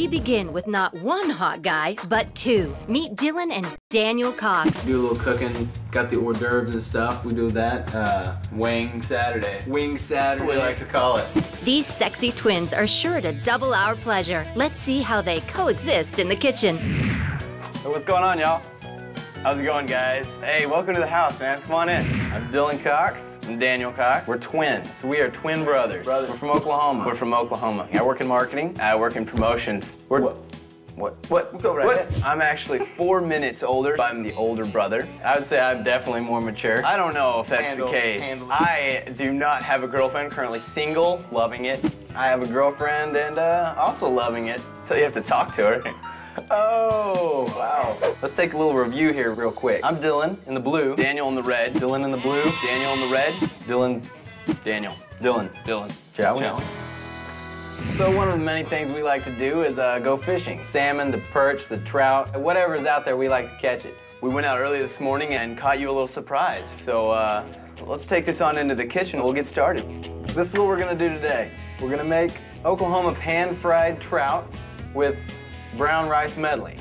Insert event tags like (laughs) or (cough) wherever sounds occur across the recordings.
We begin with not one hot guy, but two. Meet Dylan and Daniel Cox. Do a little cooking, got the hors d'oeuvres and stuff. We do that. Uh, wing Saturday. Wing Saturday. we like to call it. These sexy twins are sure to double our pleasure. Let's see how they coexist in the kitchen. Hey, what's going on, y'all? How's it going, guys? Hey, welcome to the house, man. Come on in. I'm Dylan Cox. I'm Daniel Cox. We're twins. We are twin brothers. Brothers. We're from Oklahoma. We're from Oklahoma. I work in marketing. I work in promotions. We're What? what? What? Go right what? ahead. I'm actually four minutes older. I'm the older brother. I would say I'm definitely more mature. I don't know if that's Handle- the case. handle. I do not have a girlfriend. Currently single, loving it. I have a girlfriend and uh, also loving it. So you have to talk to her. (laughs) Oh, wow. Let's take a little review here real quick. I'm Dylan in the blue, Daniel in the red, Dylan in the blue, Daniel in the red, Dylan, Daniel, Dylan, Dylan. Shall we? Shall we? So one of the many things we like to do is uh, go fishing. Salmon, the perch, the trout, whatever's out there, we like to catch it. We went out early this morning and caught you a little surprise. So uh, let's take this on into the kitchen. We'll get started. This is what we're gonna do today. We're gonna make Oklahoma pan-fried trout with brown rice medley.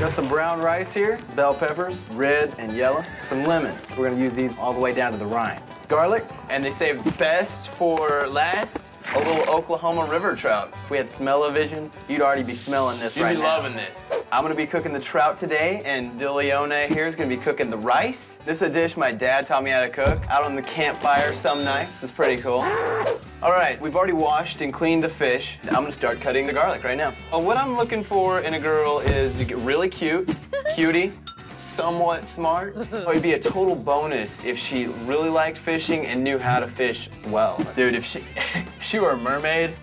Got some brown rice here, bell peppers, red and yellow, some lemons. We're gonna use these all the way down to the rind. Garlic, and they say best for last, a little Oklahoma river trout. If we had smell-o-vision, you'd already be smelling this You'd right be loving this. I'm gonna be cooking the trout today, and Dilione here is gonna be cooking the rice. This is a dish my dad taught me how to cook out on the campfire some nights. It's pretty cool. All right, we've already washed and cleaned the fish. I'm gonna start cutting the garlic right now. Uh, what I'm looking for in a girl is really cute, (laughs) cutie, somewhat smart. Oh, it'd be a total bonus if she really liked fishing and knew how to fish well. Dude, if she, (laughs) if she were a mermaid,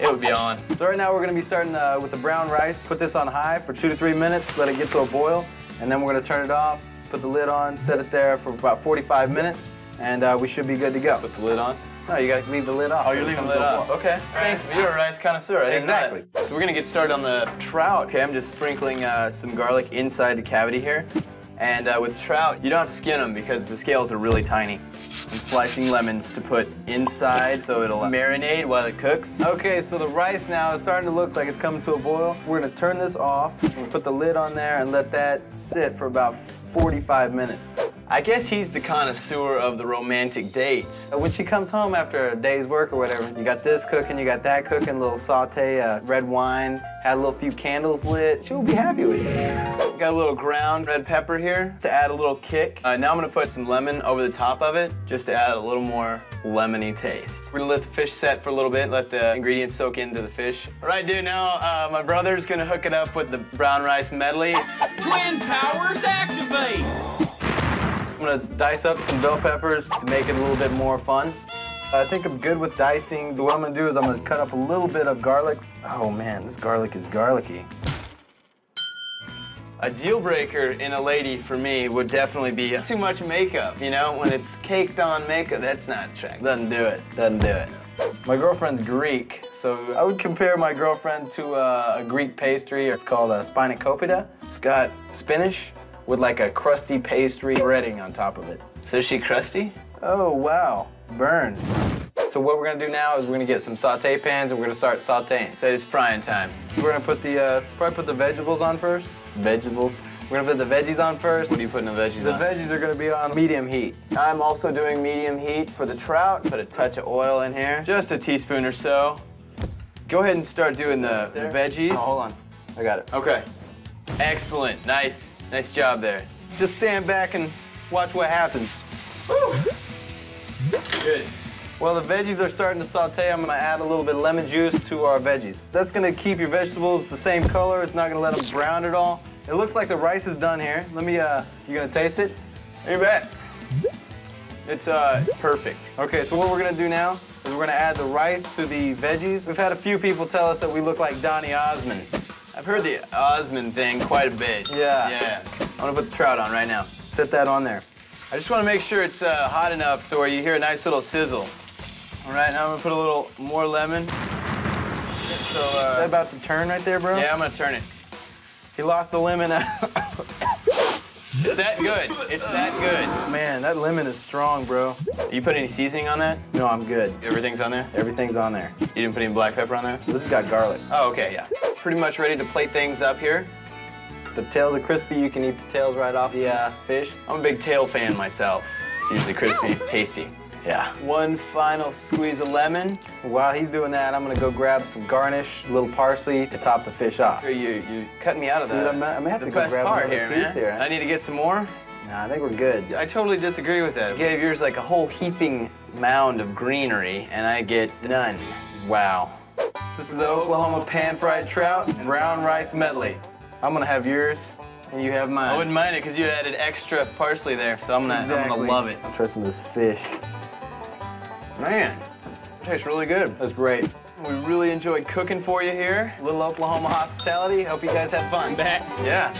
it would be on. So right now we're gonna be starting uh, with the brown rice. Put this on high for two to three minutes, let it get to a boil, and then we're gonna turn it off, put the lid on, set it there for about 45 minutes, and uh, we should be good to go. Put the lid on? No, you gotta leave the lid off. Oh, you're leaving the lid off. Okay, thank you. You're a rice connoisseur, I didn't know. Exactly. So we're gonna get started on the trout. Okay, I'm just sprinkling uh, some garlic inside the cavity here. And uh, with trout, you don't have to skin them because the scales are really tiny. I'm slicing lemons to put inside so it'll marinate while it cooks. Okay, so the rice now is starting to look like it's coming to a boil. We're gonna turn this off, we'll put the lid on there and let that sit for about 45 minutes. I guess he's the connoisseur of the romantic dates. When she comes home after a day's work or whatever, you got this cooking, you got that cooking, a little saute, uh, red wine, had a little few candles lit. She'll be happy with you. Got a little ground red pepper here to add a little kick. Uh, now I'm gonna put some lemon over the top of it just to add a little more lemony taste. We're gonna let the fish set for a little bit, let the ingredients soak into the fish. All right, dude, now uh, my brother's gonna hook it up with the brown rice medley. Twin powers activate! I'm gonna dice up some bell peppers to make it a little bit more fun. I think I'm good with dicing. What I'm gonna do is I'm gonna cut up a little bit of garlic. Oh man, this garlic is garlicky. A deal breaker in a lady for me would definitely be too much makeup, you know? When it's caked on makeup, that's not attractive. Doesn't do it, doesn't do it. My girlfriend's Greek, so I would compare my girlfriend to uh, a Greek pastry. It's called a spanakopita. It's got spinach with like a crusty pastry breading on top of it. So is she crusty? Oh, wow, burn. So what we're gonna do now is we're gonna get some saute pans and we're gonna start sauteing. So it's frying time. We're gonna put the, uh, probably put the vegetables on first. Vegetables. We're gonna put the veggies on first. What are you putting the veggies The on? veggies are gonna be on medium heat. I'm also doing medium heat for the trout. Put a touch of oil in here, just a teaspoon or so. Go ahead and start doing the, the veggies. Oh, hold on. I got it. Okay. Excellent, nice, nice job there. Just stand back and watch what happens. Good. Well, the veggies are starting to saute. I'm gonna add a little bit of lemon juice to our veggies. That's gonna keep your vegetables the same color. It's not gonna let them brown at all. It looks like the rice is done here. Let me, uh, you gonna taste it? You bet. It's, uh, it's perfect. Okay, so what we're gonna do now is we're gonna add the rice to the veggies. We've had a few people tell us that we look like Donny Osmond. I've heard the Osmond thing quite a bit. Yeah. Yeah. I'm gonna put the trout on right now. Set that on there. I just want to make sure it's uh, hot enough so where you hear a nice little sizzle. All right, now I'm gonna put a little more lemon. So, Is that uh, about to turn right there, bro? yeah, I'm gonna turn it. He lost the lemon. (laughs) It's that good. It's that good. Man, that lemon is strong, bro. You put any seasoning on that? No, I'm good. Everything's on there? Everything's on there. You didn't put any black pepper on there? This has got garlic. Oh, okay, yeah. Pretty much ready to plate things up here. The tails are crispy. You can eat the tails right off the uh, fish. I'm a big tail fan myself. It's usually crispy, tasty. Yeah. One final squeeze of lemon. While he's doing that, I'm gonna go grab some garnish, a little parsley to top the fish off. You, you cut me out of the, Dude, I'm- I'm gonna have to go grab part another here, piece man. here. I need to get some more. Nah, I think we're good. I totally disagree with that. You gave yours like a whole heaping mound of greenery, and I get none. Wow. This is the Oklahoma pan-fried trout and brown rice medley. I'm gonna have yours, and you have mine. I wouldn't mind it because you added extra parsley there, so I'm gonna, I'm gonna love it. I'll try some of this fish. Man, tastes really good. That's great. We really enjoyed cooking for you here. Little Oklahoma hospitality. Hope you guys had fun. Back. Yeah.